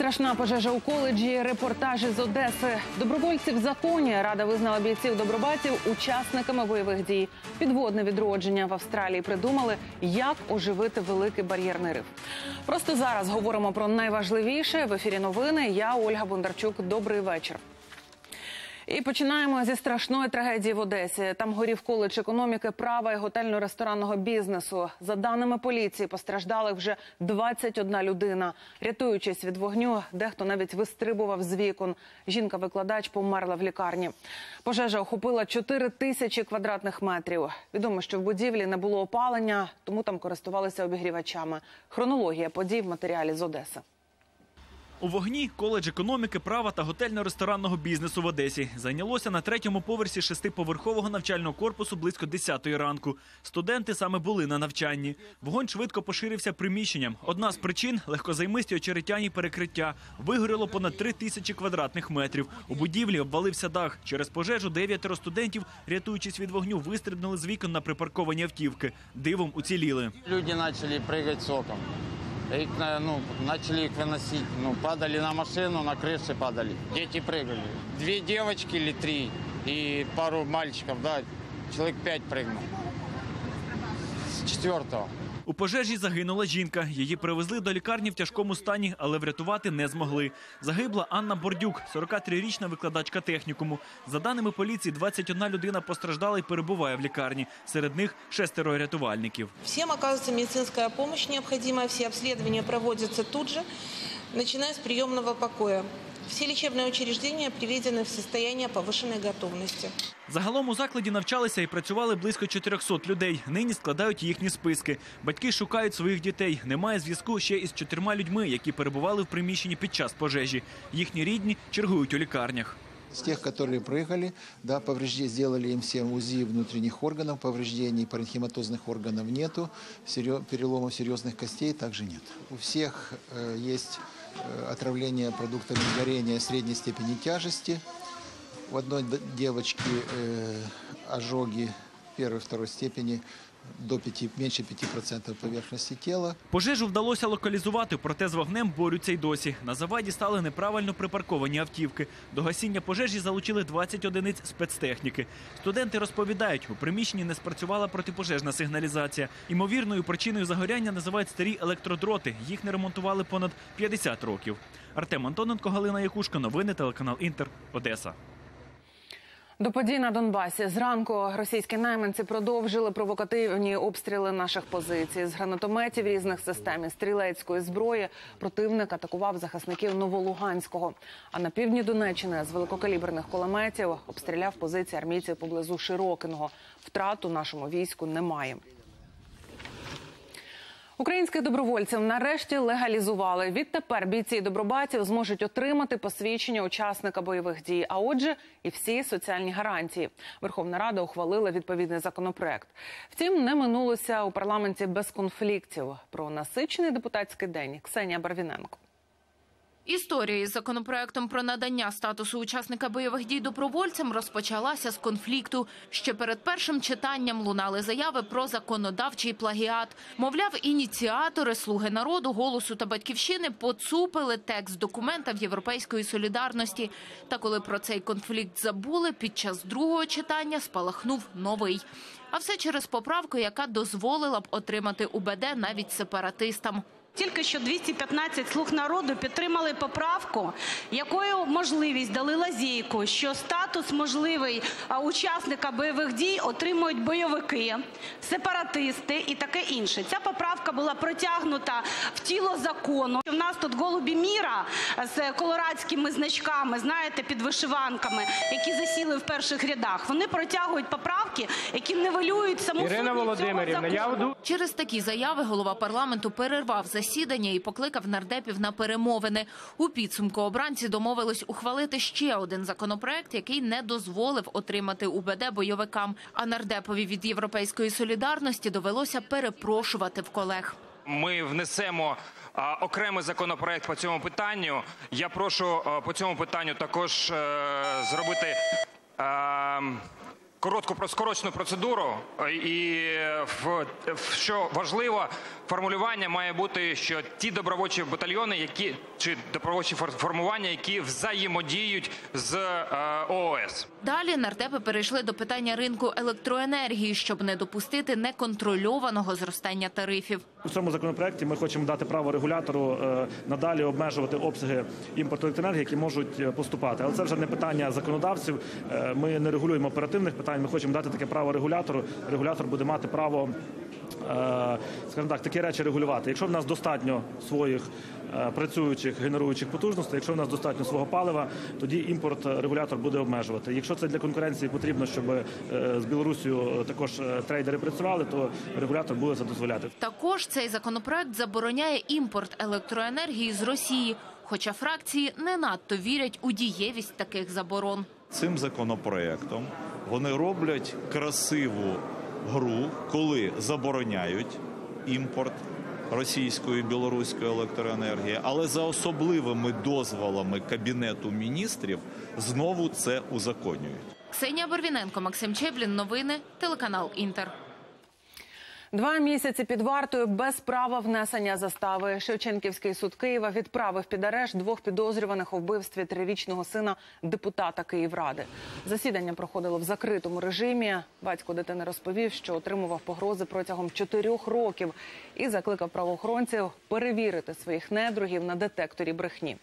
Страшна пожежа у коледжі. Репортажі з Одеси. Добровольці в законі. Рада визнала бійців добробатів учасниками бойових дій. Підводне відродження в Австралії придумали, як оживити великий бар'єрний риф. Просто зараз говоримо про найважливіше в ефірі новини. Я Ольга Бондарчук. Добрий вечір. І починаємо зі страшної трагедії в Одесі. Там горів коледж економіки, права і готельно-ресторанного бізнесу. За даними поліції, постраждали вже 21 людина. Рятуючись від вогню, дехто навіть вистрибував з вікон. Жінка-викладач померла в лікарні. Пожежа охопила 4 тисячі квадратних метрів. Відомо, що в будівлі не було опалення, тому там користувалися обігрівачами. Хронологія подій в матеріалі з Одеси. У вогні коледж економіки, права та готельно-ресторанного бізнесу в Одесі зайнялося на третьому поверсі шестиповерхового навчального корпусу близько 10-ї ранку. Студенти саме були на навчанні. Вогонь швидко поширився приміщенням. Одна з причин легкозаймисті очеретяні перекриття. Вигоріло понад три тисячі квадратних метрів. У будівлі обвалився дах. Через пожежу дев'ятеро студентів, рятуючись від вогню, вистрибнули з вікон на припарковані автівки. Дивом уціліли. Люди начали прыгать с окон. Их, на- ну, начали их выносить. Ну, падали на машину, на крыши падали. Дети прыгали. Две девочки или три и пару мальчиков, да, человек пять прыгнул. С четвертого. У пожежі загинула жінка. Її привезли до лікарні в тяжкому стані, але врятувати не змогли. Загибла Анна Бордюк, 43-річна викладачка технікуму. За даними поліції, 21 людина постраждала і перебуває в лікарні. Серед них шестеро рятувальників. Всем оказывается медицинская помощь необходимая, все обследования проводятся тут же, начиная с приемного покоя. Все лечебные учреждения приведены в состояние повышенной готовности. Загалом у закладі навчалися і працювали близько 400 людей. Нині складають їхні списки. Батьки шукають своїх дітей. Немає зв'язку ще із чотирма людьми, які перебували в приміщенні під час пожежі. Їхні рідні чергують у лікарнях. С тех, которые прыгали, да, повреждения, сделали им всем УЗИ внутренних органов, повреждений паренхематозных органов нету, серьё- переломов серьезных костей также нет. У всех э, есть э, отравление продуктами горения средней степени тяжести. У одной девочки э, ожоги первой-второй степени до 5, меньше 5% поверхности тела. Пожежу вдалося локалізувати, проте з вогнем борються й досі. На заваді стали неправильно припарковані автівки. До гасіння пожежі залучили 20 одиниць спецтехніки. Студенти розповідають, у приміщенні не спрацювала протипожежна сигналізація. Імовірною причиною загоряння називають старі електродроти. Їх не ремонтували понад 50 років. Артем Антоненко, Галина Якушка, новини телеканал Інтер, Одеса. До подій на Донбасі зранку російські найманці продовжили провокативні обстріли наших позицій з гранатометів різних систем і стрілецької зброї. Противник атакував захисників Новолуганського. А на півдні Донеччини з великокаліберних кулеметів обстріляв позиції армійців поблизу Широкиного. Втрату нашому війську немає. Українських добровольців нарешті легалізували. Відтепер бійці добробатів зможуть отримати посвідчення учасника бойових дій. А отже, і всі соціальні гарантії. Верховна Рада ухвалила відповідний законопроект. Втім, не минулося у парламенті без конфліктів. Про насичений депутатський день Ксенія Барвіненко. Історія із законопроектом про надання статусу учасника бойових дій добровольцям розпочалася з конфлікту. Ще перед першим читанням лунали заяви про законодавчий плагіат. Мовляв, ініціатори слуги народу, голосу та батьківщини поцупили текст документа в європейської солідарності. Та коли про цей конфлікт забули, під час другого читання спалахнув новий. А все через поправку, яка дозволила б отримати УБД навіть сепаратистам. Тільки що 215 слуг народу підтримали поправку, якою можливість дали лазейку, що статус можливий а, учасника бойових дій отримують бойовики, сепаратисти і таке інше. Ця поправка була протягнута в тіло закону. У нас тут голубі міра з колорадськими значками, знаєте, під вишиванками, які засіли в перших рядах. Вони протягують поправки, які нивелюють саму Ірина сутність цього я закону. Через такі заяви голова парламенту перервав засідання і покликав нардепів на перемовини. У підсумку обранці домовились ухвалити ще один законопроект, який не дозволив отримати УБД бойовикам. А нардепові від європейської солідарності довелося перепрошувати в колег. ми внесемо окремий законопроект по цьому питанню. Я прошу по цьому питанню також е, зробити. е, коротку про- скорочену процедуру. е, І в, що важливо, формулювання має бути, що ті добровольчі батальйони, які чи добровольчі фор- формування, які взаємодіють з е, ООС. Далі нардепи перейшли до питання ринку електроенергії, щоб не допустити неконтрольованого зростання тарифів. У цьому законопроекті ми хочемо дати право регулятору е, надалі обмежувати обсяги імпорту електроенергії, які можуть е, поступати. Але це вже не питання законодавців. Е, Ми не регулюємо оперативних питань. Ми хочемо дати таке право регулятору. Регулятор буде мати право, скажімо так, такі речі регулювати. Якщо в нас достатньо своїх працюючих генеруючих потужностей, якщо в нас достатньо свого палива, тоді імпорт е, регулятор буде обмежувати. Якщо це для конкуренції потрібно, щоб е, з Білорусію також е, трейдери працювали, то регулятор буде це дозволяти. Також цей законопроект забороняє імпорт електроенергії з Росії, хоча фракції не надто вірять у дієвість таких заборон. Цим законопроектом вони роблять красиву гру, коли забороняють імпорт російської і білоруської електроенергії, але за особливими дозволами кабінету міністрів знову це узаконюють. Ксенія Борвіненко, Максим Чеблін. Новини телеканал Інтер. Два місяці під вартою без права внесення застави. Шевченківський суд Києва відправив під арешт двох підозрюваних у вбивстві трирічного сина депутата Київради. Засідання проходило в закритому режимі. Батько дитини розповів, що отримував погрози протягом чотирьох років і закликав правоохоронців перевірити своїх недругів на детекторі брехні.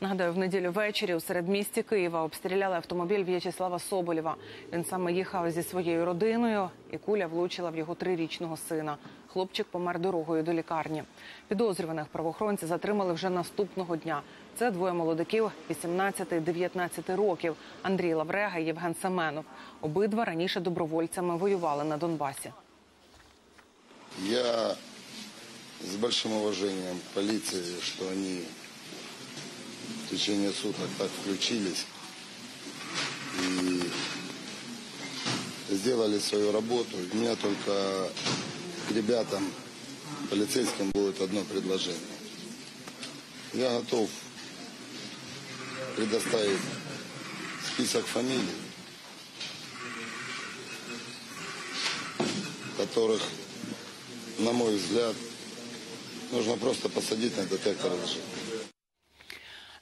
Нагадаю, в неділю ввечері у середмісті Києва обстріляли автомобіль В'ячеслава Соболєва. Він саме їхав зі своєю родиною, і куля влучила в його трирічного сина. Хлопчик помер дорогою до лікарні. Підозрюваних правоохоронці затримали вже наступного дня. Це двоє молодиків 18-19 років Андрій Лаврега і Євген Семенов. Обидва раніше добровольцями воювали на Донбасі. Я с большим уважением к полиции, что они в течение суток так включились и сделали свою работу. У меня только к ребятам, полицейским будет одно предложение. Я готов предоставить список фамилий, которых, на мой взгляд, нужно просто посадить на детектор лжи.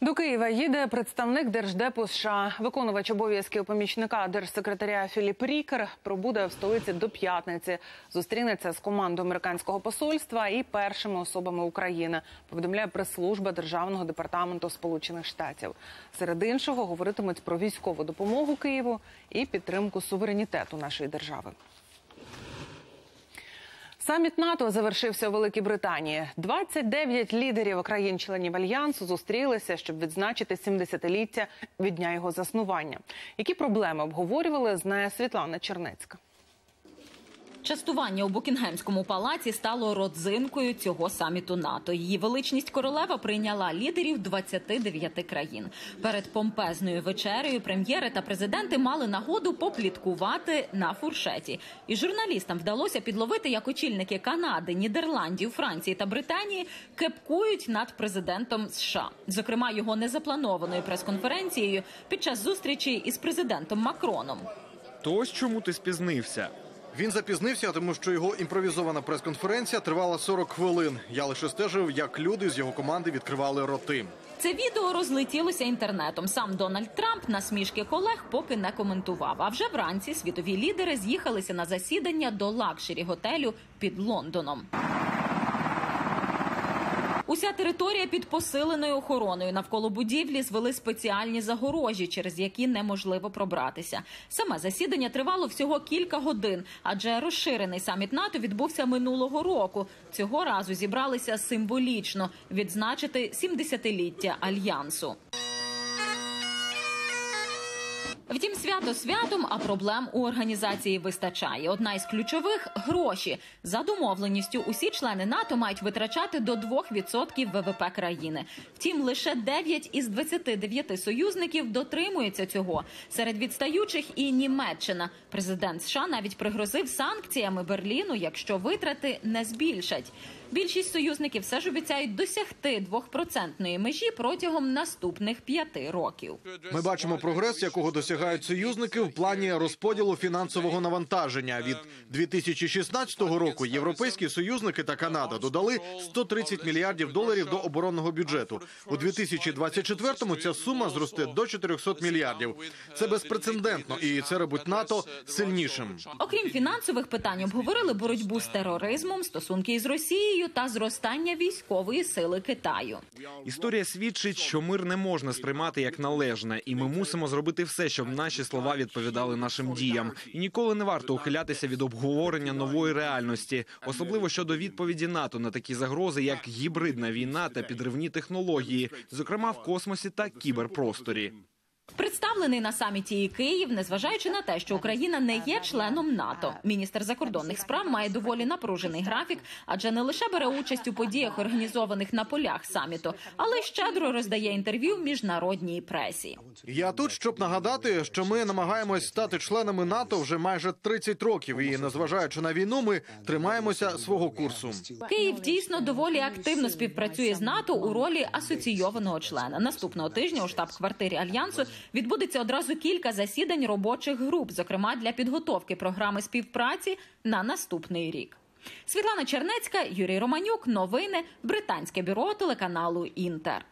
До Києва їде представник держдепу США. Виконувач обов'язків помічника держсекретаря Філіп Рікер пробуде в столиці до п'ятниці. Зустрінеться з командою американського посольства і першими особами України. Повідомляє прес-служба Державного департаменту Сполучених Штатів. Серед іншого говоритимуть про військову допомогу Києву і підтримку суверенітету нашої держави. Саміт НАТО завершився у Великій Британії. 29 лідерів країн-членів альянсу зустрілися, щоб відзначити 70-ліття від дня його заснування. Які проблеми обговорювали, знає Світлана Чернецька. Частування у Букінгемському палаці стало родзинкою цього саміту НАТО. Її величність королева прийняла лідерів 29 країн. Перед помпезною вечерею прем'єри та президенти мали нагоду попліткувати на фуршеті. І журналістам вдалося підловити, як очільники Канади, Нідерландів, Франції та Британії кепкують над президентом США, зокрема його незапланованою прес-конференцією під час зустрічі із президентом Макроном. То ось чому ти спізнився? Він запізнився, тому що його імпровізована прес-конференція тривала 40 хвилин. Я лише стежив, як люди з його команди відкривали роти. Це відео розлетілося інтернетом. Сам Дональд Трамп насмішки колег поки не коментував. А вже вранці світові лідери з'їхалися на засідання до luxury готелю під Лондоном. Уся територія під посиленою охороною навколо будівлі звели спеціальні загорожі, через які неможливо пробратися. Саме засідання тривало всього кілька годин, адже розширений саміт НАТО відбувся минулого року. Цього разу зібралися символічно відзначити 70-ліття альянсу. Втім, свято святом, а проблем у організації вистачає. Одна із ключових гроші. За домовленістю, усі члени НАТО мають витрачати до 2% ВВП країни. Втім, лише 9 із 29 союзників дотримуються цього. Серед відстаючих і Німеччина. Президент США навіть пригрозив санкціями Берліну, якщо витрати не збільшать. Більшість союзників все ж обіцяють досягти 2% межі протягом наступних п'яти років. Ми бачимо прогрес, якого досягає чекають союзники в плані розподілу фінансового навантаження. Від 2016 року європейські союзники та Канада додали 130 мільярдів доларів до оборонного бюджету. У 2024-му ця сума зросте до 400 мільярдів. Це безпрецедентно, і це робить НАТО сильнішим. Окрім фінансових питань, обговорили боротьбу з тероризмом, стосунки із Росією та зростання військової сили Китаю. Історія свідчить, що мир не можна сприймати як належне, і ми мусимо зробити все, щоб наші слова відповідали нашим діям. І ніколи не варто ухилятися від обговорення нової реальності, особливо щодо відповіді НАТО на такі загрози, як гібридна війна та підривні технології, зокрема в космосі та кіберпросторі. Представлений на саміті і Київ, незважаючи на те, що Україна не є членом НАТО. Міністр закордонних справ має доволі напружений графік, адже не лише бере участь у подіях, організованих на полях саміту, але й щедро роздає інтерв'ю в міжнародній пресі. Я тут, щоб нагадати, що ми намагаємось стати членами НАТО вже майже 30 років, і незважаючи на війну, ми тримаємося свого курсу. Київ дійсно доволі активно співпрацює з НАТО у ролі асоційованого члена. Наступного тижня у штаб-квартирі альянсу відбудеться одразу кілька засідань робочих груп, зокрема для підготовки програми співпраці на наступний рік. Світлана Чернецька, Юрій Романюк. Новини британське бюро телеканалу Інтер.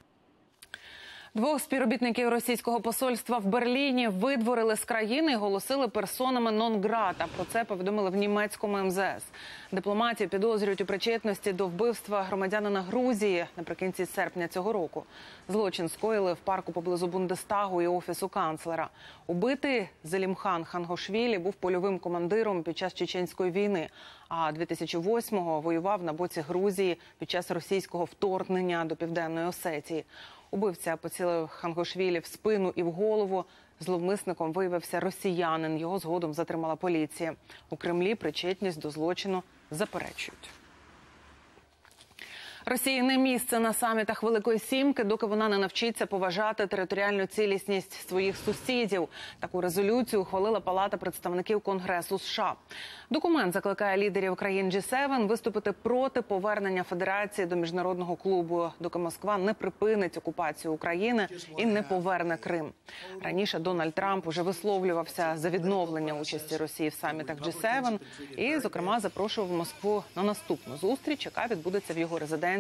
Двох співробітників російського посольства в Берліні видворили з країни і оголосили персонами нон-грата. Про це повідомили в німецькому МЗС. Дипломатів підозрюють у причетності до вбивства громадянина Грузії наприкінці серпня цього року. Злочин скоїли в парку поблизу Бундестагу і офісу канцлера. Убитий Зелімхан Хангошвілі був польовим командиром під час чеченської війни. А 2008-го воював на боці Грузії під час російського вторгнення до південної Осетії. Убивця поцілив Хангошвілі в спину і в голову. Зловмисником виявився росіянин. Його згодом затримала поліція. У Кремлі причетність до злочину заперечують. Росії не місце на самітах Великої Сімки, доки вона не навчиться поважати територіальну цілісність своїх сусідів. Таку резолюцію ухвалила Палата представників Конгресу США. Документ закликає лідерів країн G7 виступити проти повернення Федерації до міжнародного клубу, доки Москва не припинить окупацію України і не поверне Крим. Раніше Дональд Трамп уже висловлювався за відновлення участі Росії в самітах G7 і, зокрема, запрошував Москву на наступну зустріч, яка відбудеться в його резиденції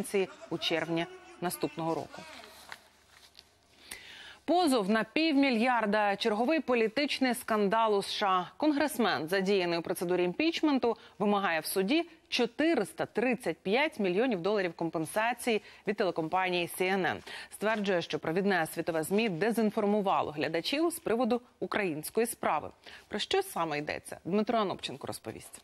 у червні наступного року. Позов на півмільярда черговий політичний скандал у США. Конгресмен, задіяний у процедурі імпічменту, вимагає в суді 435 мільйонів доларів компенсації від телекомпанії CNN. Стверджує, що провідне світове змі дезінформувало глядачів з приводу української справи. Про що саме йдеться? Дмитро Анопченко розповість.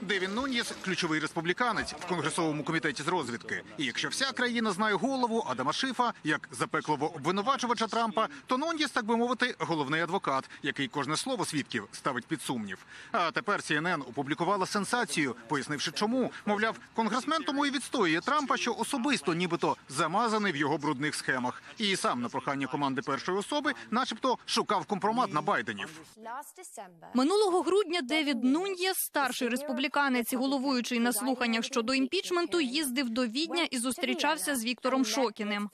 Девін Нуньєс – ключовий республіканець в Конгресовому комітеті з розвідки. І якщо вся країна знає голову Адама Шифа як запеклого обвинувачувача Трампа, то Нуньєс, так би мовити, головний адвокат, який кожне слово свідків ставить під сумнів. А тепер CNN опублікувала сенсацію, пояснивши, чому мовляв, конгресмен тому і відстоює Трампа, що особисто, нібито замазаний в його брудних схемах, і сам на прохання команди першої особи, начебто, шукав компромат на Байденів. Минулого грудня Девід Нуньєс, старший республіканець, і головуючий на слуханнях щодо імпічменту, їздив до Відня і зустрічався з Віктором Шокіним.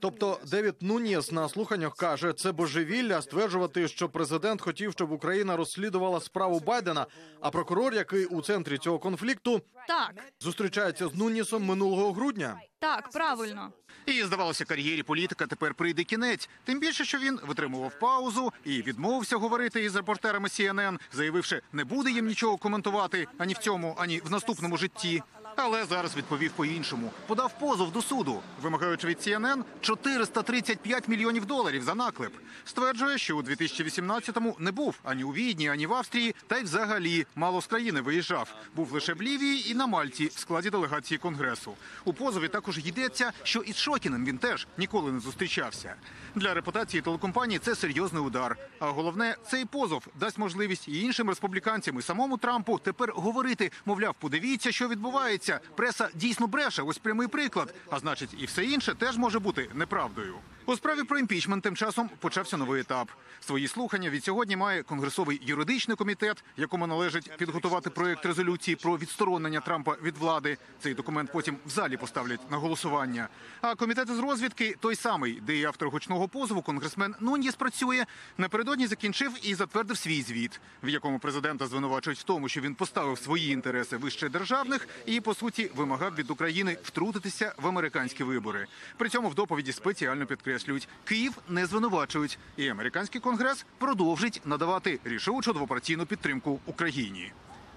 Тобто Девід Нуньєс на слуханнях каже, це божевілля стверджувати, що президент хотів, щоб Україна розслідувала справу Байдена, а прокурор, який у центрі цього конфлікту, Так, зустрічається з Нуньєсом минулого грудня. так, правильно. І здавалося, кар'єрі політика тепер прийде кінець. Тим більше, що він витримував паузу і відмовився говорити із репортерами CNN, заявивши, не буде їм нічого коментувати ані в цьому, ані в наступному житті. Але зараз відповів по-іншому. Подав позов до суду, вимагаючи від CNN 435 мільйонів доларів за наклеп. Стверджує, що у 2018-му не був ані у Відні, ані в Австрії, та й взагалі мало з країни виїжджав. Був лише в Лівії і на Мальті в складі делегації конгресу. У позові також йдеться, що із Шокіним він теж ніколи не зустрічався. Для репутації телекомпанії це серйозний удар. А головне, цей позов дасть можливість і іншим республіканцям, і самому Трампу тепер говорити, мовляв, подивіться, що відбувається. Преса дійсно бреше. Ось прямий приклад. А значить, і все інше теж може бути неправдою. У справі про імпічмент тим часом почався новий етап. Свої слухання від сьогодні має конгресовий юридичний комітет, якому належить підготувати проєкт резолюції про відсторонення Трампа від влади. Цей документ потім в залі поставлять на голосування. А комітет із розвідки, той самий, де і автор гучного позову, конгресмен Нуньєс працює, напередодні закінчив і затвердив свій звіт, в якому президента звинувачують в тому, що він поставив свої інтереси вище державних і по суті вимагав від України втрутитися в американські вибори. При цьому в доповіді спеціально підкреслюють, Київ не звинувачують, і американський конгрес продовжить надавати рішучу двопартійну підтримку Україні.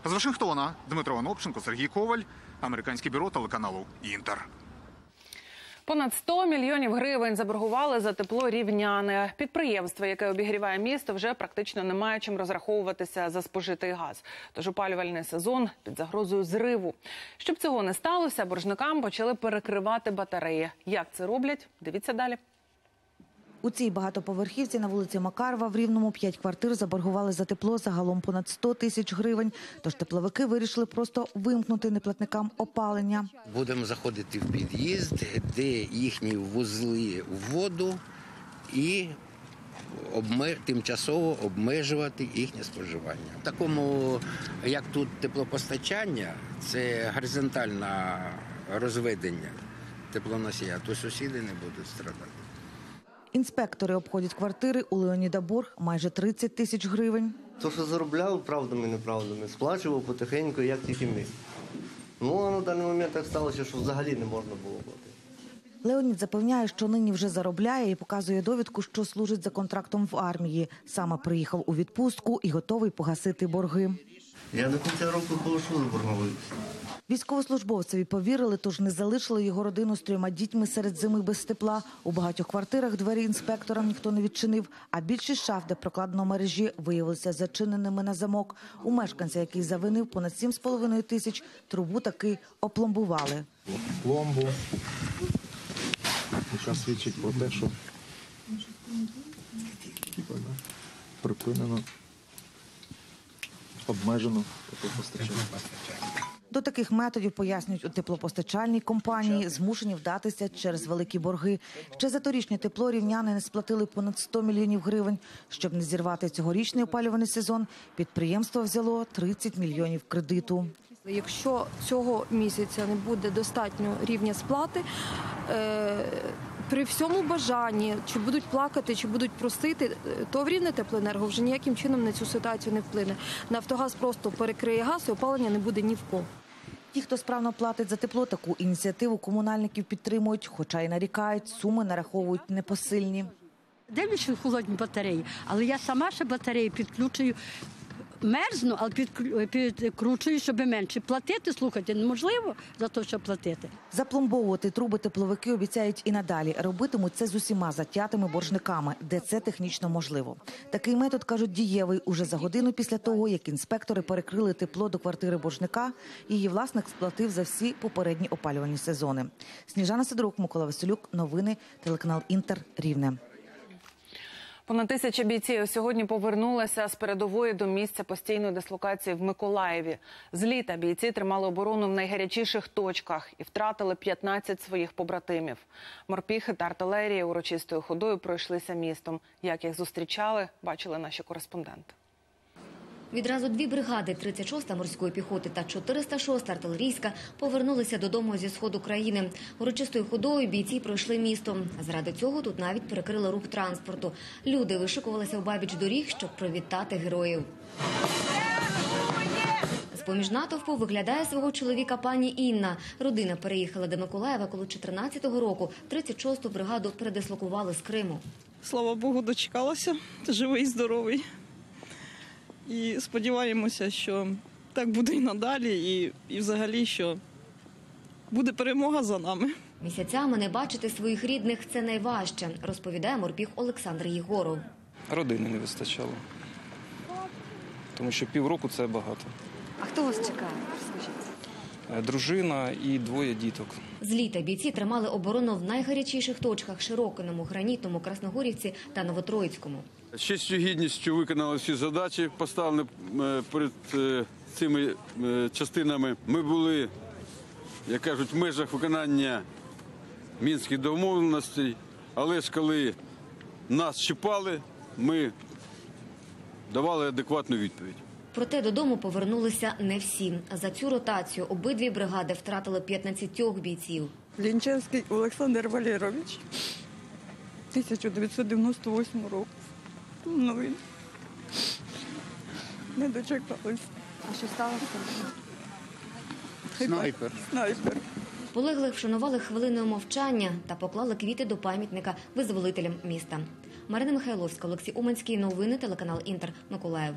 З Вашингтона Дмитро Анопченко, Сергій Коваль, американське бюро телеканалу Інтер. Понад 100 мільйонів гривень заборгували за тепло рівняни. Підприємство, яке обігріває місто, вже практично не має чим розраховуватися за спожитий газ. Тож опалювальний сезон під загрозою зриву. Щоб цього не сталося, боржникам почали перекривати батареї. Як це роблять? Дивіться далі. У цій багатоповерхівці на вулиці Макарова в Рівному п'ять квартир заборгували за тепло загалом понад 100 тисяч гривень. Тож тепловики вирішили просто вимкнути неплатникам опалення. Будемо заходити в під'їзд, де їхні вузли в воду і тимчасово обмежувати їхнє споживання. Такому, як тут теплопостачання, це горизонтальне розведення теплоносія, то сусіди не будуть страдати. Інспектори обходять квартири у Леоніда Борг майже 30 тисяч гривень. То, що заробляв правдами, неправдами, сплачував потихеньку, як тільки міг. Ну, а на даний момент так сталося, що взагалі не можна було платити. Леонід запевняє, що нині вже заробляє і показує довідку, що служить за контрактом в армії. Саме приїхав у відпустку і готовий погасити борги. Я до кінця року полошу заборгованість. Військовослужбовцеві повірили, тож не залишили його родину з трьома дітьми серед зими без тепла. У багатьох квартирах двері інспекторам ніхто не відчинив, а більшість шаф, де прокладено мережі, виявилися зачиненими на замок. У мешканця, який завинив понад 7,5 тисяч, трубу таки опломбували. пломбу, яка свідчить про те, що припинено, обмежено теплопостачання. До таких методів пояснюють у теплопостачальній компанії, змушені вдатися через великі борги. Ще за торічне тепло рівняни не сплатили понад 100 мільйонів гривень. Щоб не зірвати цьогорічний опалювальний сезон, підприємство взяло 30 мільйонів кредиту. Якщо цього місяця не буде достатньо рівня сплати, е, при всьому бажанні, чи будуть плакати, чи будуть просити, е, то в рівне теплоенерго вже ніяким чином на цю ситуацію не вплине. Нафтогаз просто перекриє газ, і опалення не буде ні в кого. Ті, хто справно платить за тепло, таку ініціативу комунальників підтримують, хоча й нарікають, суми нараховують непосильні. Дивлюся холодні батареї, але я сама ще батареї підключую. Мерзну, але підкручую, щоб менше платити. Слухайте, неможливо за те, що платити. Запломбовувати труби тепловики обіцяють і надалі. Робитимуть це з усіма затятими боржниками, де це технічно можливо. Такий метод кажуть дієвий уже за годину після того, як інспектори перекрили тепло до квартири боржника. Її власник сплатив за всі попередні опалювальні сезони. Сніжана Сидорук, Микола Василюк. Новини телеканал Інтер Рівне. Понад тисяча бійців сьогодні повернулися з передової до місця постійної дислокації в Миколаєві. З літа бійці тримали оборону в найгарячіших точках і втратили 15 своїх побратимів. Морпіхи та артилерія урочистою ходою пройшлися містом. Як їх зустрічали, бачили наші кореспонденти. Відразу дві бригади 36-та морської піхоти та 406-та артилерійська повернулися додому зі сходу країни. Урочистою ходою бійці пройшли містом. Заради цього тут навіть перекрили рух транспорту. Люди вишикувалися обабіч доріг, щоб привітати героїв. З-поміж натовпу виглядає свого чоловіка пані Інна. Родина переїхала до Миколаєва, коли 14-го року 36-ту бригаду передислокували з Криму. Слава Богу, дочекалася, живий, здоровий. І сподіваємося, що так буде і надалі, і, і взагалі, що буде перемога за нами. Місяцями не бачити своїх рідних це найважче, розповідає морпіг Олександр Єгоров. Родини не вистачало. Тому що півроку це багато. А хто вас чекає? Розкажіть. Е, Дружина і двоє діток. З літа бійці тримали оборону в найгарячіших точках Широкиному, Гранітному, Красногорівці та Новотроїцькому. З честю гідністю виконали всі задачі, поставлені е, перед е, цими е, частинами. Ми були, як кажуть, в межах виконання мінських домовленостей Але ж коли нас чіпали, ми давали адекватну відповідь. Проте додому повернулися не всі. За цю ротацію обидві бригади втратили 15 бійців. Лінчевський Олександр Валерович 1998 року. Ну, він не дочекались. А що сталося? Снайпер. Снайпер. Полеглих вшанували хвилиною мовчання та поклали квіти до пам'ятника визволителям міста. Марина Михайловська, Олексій Уманський. Новини телеканал Інтер. Миколаїв.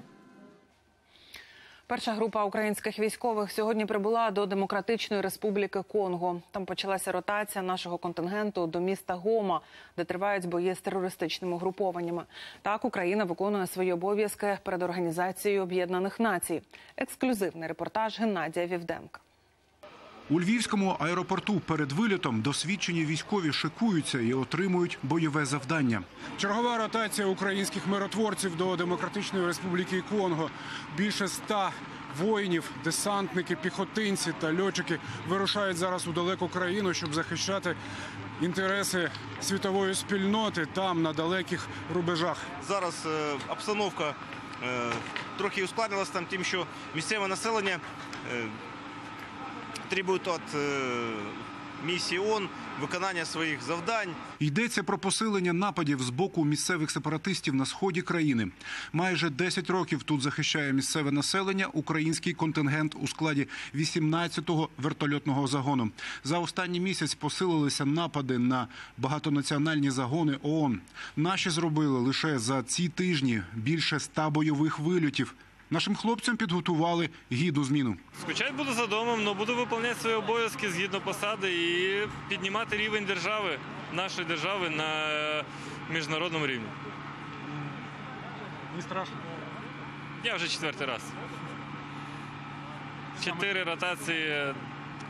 Перша група українських військових сьогодні прибула до Демократичної Республіки Конго. Там почалася ротація нашого контингенту до міста Гома, де тривають бої з терористичними групованнями. Так Україна виконує свої обов'язки перед Організацією Об'єднаних Націй. Ексклюзивний репортаж Геннадія Вівденка. У Львівському аеропорту перед вильотом досвідчені військові шикуються і отримують бойове завдання. Чергова ротація українських миротворців до Демократичної Республіки Конго. Більше ста воїнів, десантники, піхотинці та льотчики вирушають зараз у далеку країну, щоб захищати інтереси світової спільноти там на далеких рубежах. Зараз е, обстановка е, трохи ускладнилася там тим, що місцеве населення е, требує від е, місії ООН виконання своїх завдань. Йдеться про посилення нападів з боку місцевих сепаратистів на сході країни. Майже 10 років тут захищає місцеве населення український контингент у складі 18-го вертольотного загону. За останній місяць посилилися напади на багатонаціональні загони ООН. Наші зробили лише за ці тижні більше ста бойових вильотів. Нашим хлопцям підготували гідну зміну. Скучати буду за домом, але буду виконувати свої обов'язки згідно посади і піднімати рівень держави, нашої держави на міжнародному рівні. Не страшно. Я вже четвертий раз. Чотири ротації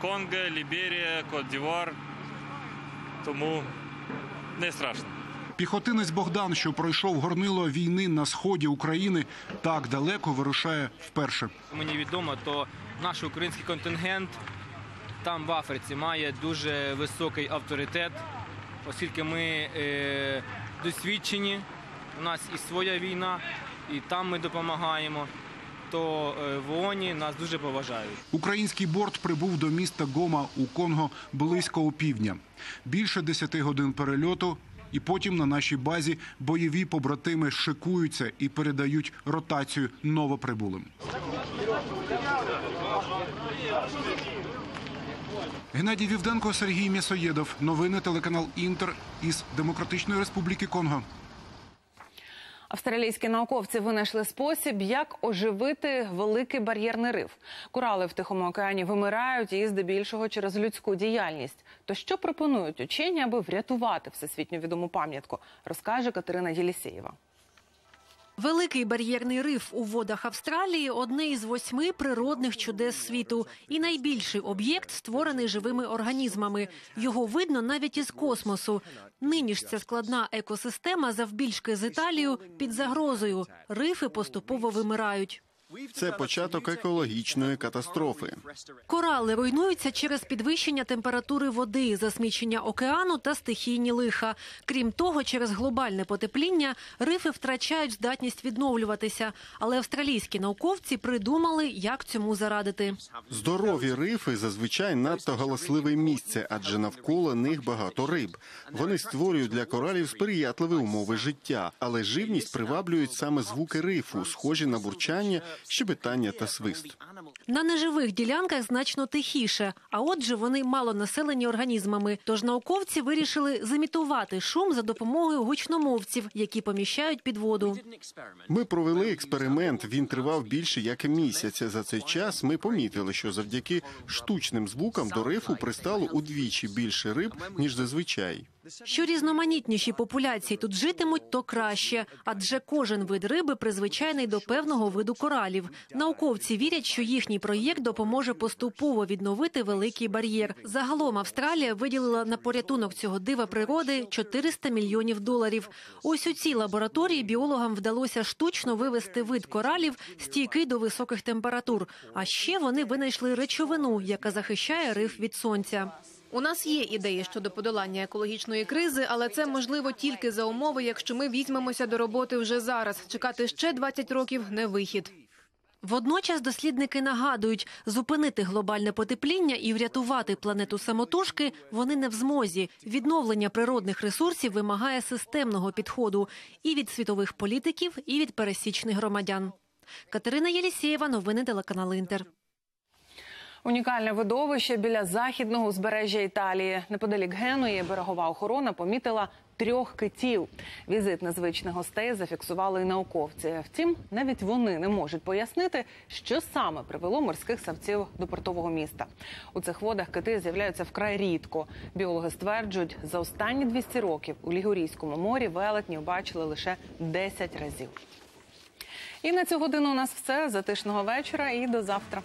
Конго, Ліберія, Кот-Дівуар. Тому не страшно. Піхотинець Богдан, що пройшов горнило війни на сході України, так далеко вирушає вперше. Мені відомо, то наш український контингент там в Африці має дуже високий авторитет, оскільки ми е, досвідчені. У нас і своя війна, і там ми допомагаємо. То е, в ООНі нас дуже поважають. Український борт прибув до міста Гома у Конго близько опівдня. Більше 10 годин перельоту. І потім на нашій базі бойові побратими шикуються і передають ротацію новоприбулим. Геннадій Вівденко, Сергій М'ясоєдов. Новини телеканал Інтер із Демократичної Республіки Конго. Австралійські науковці винайшли спосіб, як оживити великий бар'єрний риф. Корали в Тихому океані вимирають і здебільшого через людську діяльність. То що пропонують учені, аби врятувати всесвітньо відому пам'ятку, розкаже Катерина Єлісєєва. Великий бар'єрний риф у водах Австралії одне із восьми природних чудес світу і найбільший об'єкт, створений живими організмами. Його видно навіть із космосу. Нині ж ця складна екосистема завбільшки з Італією під загрозою. Рифи поступово вимирають. Це початок екологічної катастрофи. Корали руйнуються через підвищення температури води, засмічення океану та стихійні лиха. Крім того, через глобальне потепління рифи втрачають здатність відновлюватися. Але австралійські науковці придумали, як цьому зарадити. Здорові рифи зазвичай надто галасливе місце, адже навколо них багато риб. Вони створюють для коралів сприятливі умови життя, але живність приваблюють саме звуки рифу, схожі на бурчання, щебетання та свист. На неживих ділянках значно тихіше, а отже, вони мало населені організмами. Тож науковці вирішили зимітувати шум за допомогою гучномовців, які поміщають під воду. Ми провели експеримент. Він тривав більше як місяць. За цей час ми помітили, що завдяки штучним звукам до рифу пристало удвічі більше риб ніж зазвичай. Що різноманітніші популяції тут житимуть, то краще, адже кожен вид риби призвичайний до певного виду коралів. Науковці вірять, що їхній проєкт допоможе поступово відновити великий бар'єр. Загалом Австралія виділила на порятунок цього дива природи 400 мільйонів доларів. Ось у цій лабораторії біологам вдалося штучно вивести вид коралів, стійкий до високих температур. А ще вони винайшли речовину, яка захищає риф від сонця. У нас є ідеї щодо подолання екологічної кризи, але це можливо тільки за умови, якщо ми візьмемося до роботи вже зараз. Чекати ще 20 років не вихід. Водночас дослідники нагадують, зупинити глобальне потепління і врятувати планету самотужки вони не в змозі. Відновлення природних ресурсів вимагає системного підходу і від світових політиків, і від пересічних громадян. Катерина Єлісєєва, новини телеканал Інтер. Унікальне видовище біля західного узбережжя Італії. Неподалік Генуї берегова охорона помітила трьох китів. Візит незвичних гостей зафіксували і науковці. Втім, навіть вони не можуть пояснити, що саме привело морських савців до портового міста. У цих водах кити з'являються вкрай рідко. Біологи стверджують, за останні 200 років у Лігурійському морі велетнів бачили лише 10 разів. І на цю годину у нас все. Затишного вечора і до завтра.